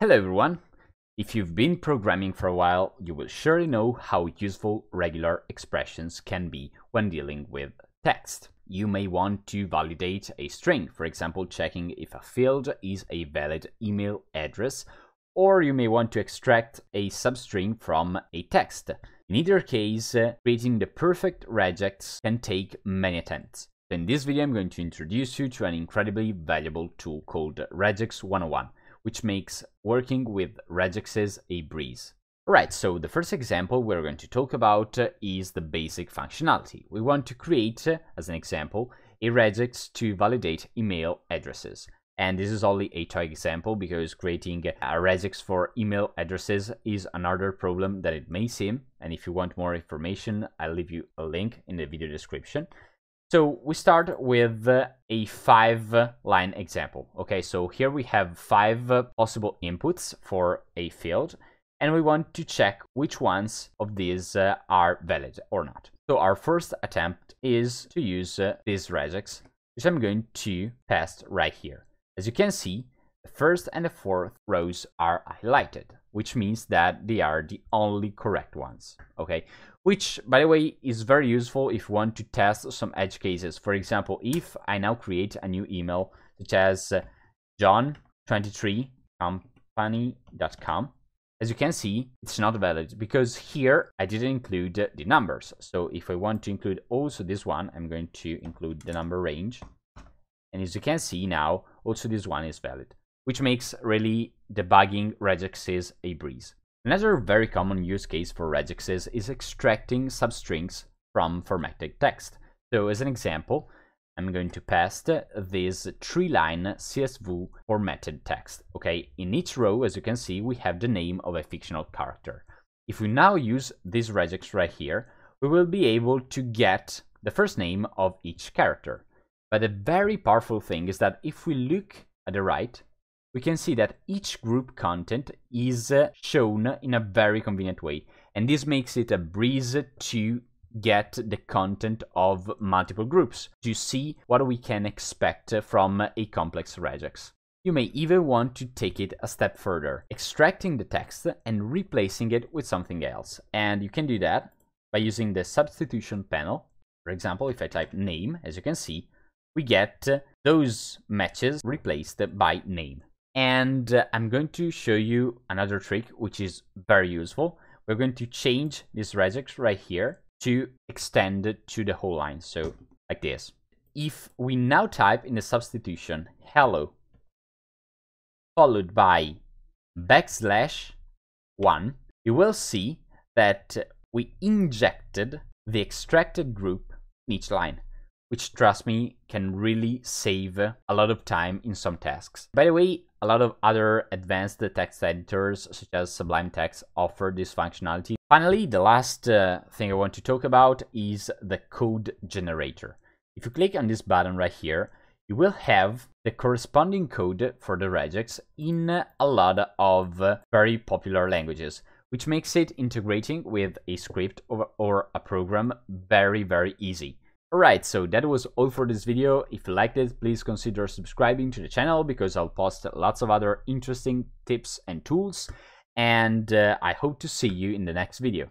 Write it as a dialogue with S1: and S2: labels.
S1: Hello everyone! If you've been programming for a while, you will surely know how useful regular expressions can be when dealing with text. You may want to validate a string, for example checking if a field is a valid email address, or you may want to extract a substring from a text. In either case, uh, creating the perfect regex can take many attempts. In this video I'm going to introduce you to an incredibly valuable tool called Regex 101 which makes working with regexes a breeze. Alright, so the first example we're going to talk about uh, is the basic functionality. We want to create, uh, as an example, a regex to validate email addresses. And this is only a toy example because creating a regex for email addresses is another problem that it may seem. And if you want more information, I'll leave you a link in the video description. So we start with a five line example. Okay, so here we have five possible inputs for a field and we want to check which ones of these uh, are valid or not. So our first attempt is to use uh, this regex, which I'm going to paste right here. As you can see, the first and the fourth rows are highlighted, which means that they are the only correct ones. Okay, which, by the way, is very useful if you want to test some edge cases. For example, if I now create a new email, such as uh, john23company.com, as you can see, it's not valid because here I didn't include the numbers. So if I want to include also this one, I'm going to include the number range. And as you can see now, also this one is valid, which makes really debugging regexes a breeze. Another very common use case for regexes is extracting substrings from formatted text. So as an example, I'm going to paste this three-line CSV formatted text. Okay, in each row, as you can see, we have the name of a fictional character. If we now use this regex right here, we will be able to get the first name of each character. But the very powerful thing is that if we look at the right, we can see that each group content is uh, shown in a very convenient way. And this makes it a breeze to get the content of multiple groups to see what we can expect from a complex regex. You may even want to take it a step further, extracting the text and replacing it with something else. And you can do that by using the substitution panel. For example, if I type name, as you can see, we get those matches replaced by name. And uh, I'm going to show you another trick, which is very useful. We're going to change this regex right here to extend it to the whole line. So like this. If we now type in the substitution hello followed by backslash one, you will see that we injected the extracted group in each line which trust me can really save a lot of time in some tasks. By the way, a lot of other advanced text editors such as Sublime Text offer this functionality. Finally, the last uh, thing I want to talk about is the code generator. If you click on this button right here, you will have the corresponding code for the regex in a lot of very popular languages, which makes it integrating with a script or, or a program very, very easy. Alright, so that was all for this video. If you liked it, please consider subscribing to the channel because I'll post lots of other interesting tips and tools. And uh, I hope to see you in the next video.